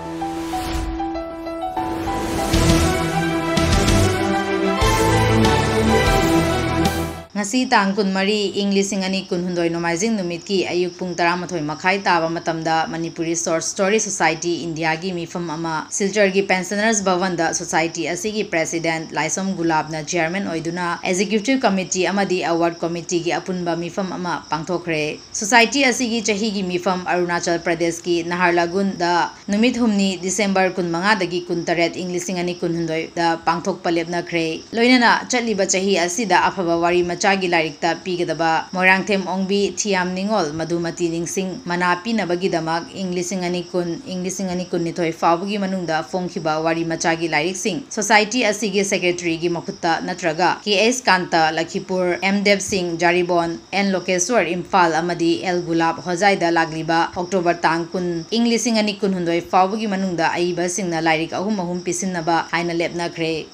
you मरी इंग कुनहुद नोमाजिंग की अयुक् पुंग तरामथय Manipuri source story society India की मिफम सिलचर की पेंशनर्स भवन सोसाइटी की प्रेसिडेंट लाइसम गुलाब ना चेयरमैन होना एक्जीक्यूटिव कमिटी अवार्ड कमिटी की अपुब मिफम पाथोरे सोसाइटी की चही की मिफम अरुणाचल प्रदेश की नहरलागुन हमनी दिसंबर कुनमगा कुनतरे इं लिंग कुनहुद पाथोक लेपन चलब चही अफब वरी मचा taret ing lising ani kun hundoi da pangthok palepna khre loinana chaliba chahi asida afaba wari ꯃꯆꯥꯒꯤ ꯂꯥꯏꯔꯤꯛꯇ ꯄꯤꯒꯗꯕ ꯃꯣꯏꯔꯥꯡꯊꯦꯝ ꯑꯣꯡꯕꯤ ꯊꯤꯌꯥꯝ ꯅꯤꯡꯉꯣꯜ ꯃꯙꯨꯃꯇꯤ ꯅꯤꯡꯁꯤꯡ ꯃꯅꯥ ꯄꯤꯅꯕꯒꯤꯗꯃꯛ ꯏꯪ ꯂꯤꯁꯤꯡ ꯑꯅꯤ ꯀꯨꯟ ꯏꯪ ꯂꯤꯁꯤꯡ ꯑꯅꯤ ꯀꯨꯟꯅꯤꯊꯣꯏ ꯐꯥꯎꯕꯒꯤ ꯃꯅꯨꯡꯗ ꯐꯣꯡꯈꯤꯕ ꯋꯥꯔꯤ ꯃꯆꯥꯒꯤ ꯂꯥꯏꯔꯤꯛꯁꯤꯡ ꯁꯣꯁꯥꯏꯇꯤ ꯑꯁꯤꯒꯤ ꯁꯦꯀ꯭ꯔꯦꯇꯔꯤꯒꯤ ꯃꯈꯨꯠꯇ ꯅꯠꯇ꯭ꯔꯒ ꯀꯦ ꯑꯦꯁ ꯀꯥꯟꯇ ꯂꯈꯤꯄꯨꯔ ꯑꯦꯝ ꯗꯦꯕ ꯁꯤꯡ ꯖꯥꯔꯤꯕꯣꯟ ꯑꯦꯟ ꯂꯣꯀꯦꯁ꯭ꯋꯔ ꯏꯝꯐꯥꯜ ꯑꯃꯗꯤ ꯑꯦꯜ ꯒꯨꯂꯥꯕ ꯍꯣꯖꯥꯏꯗ ꯂꯥꯛꯂꯤꯕ ꯑꯣꯛꯇꯣꯕꯔ ꯇꯥꯡ ꯀꯨꯟ ꯏꯪ ꯂꯤꯁꯤꯡ ꯑꯅꯤ ꯀꯨꯟꯍꯨꯝꯗꯣꯏ ꯐꯥꯎꯕꯒꯤ ꯃꯅꯨꯡꯗ ꯑꯏꯕꯁꯤꯡꯅ ꯂꯥꯏꯔꯤꯛ ꯑꯍꯨꯝ ꯑꯍꯨꯝ ꯄꯤꯁꯤꯟꯅꯕ ꯍꯥꯏꯅ ꯂꯦꯞꯅꯈ꯭ꯔꯦ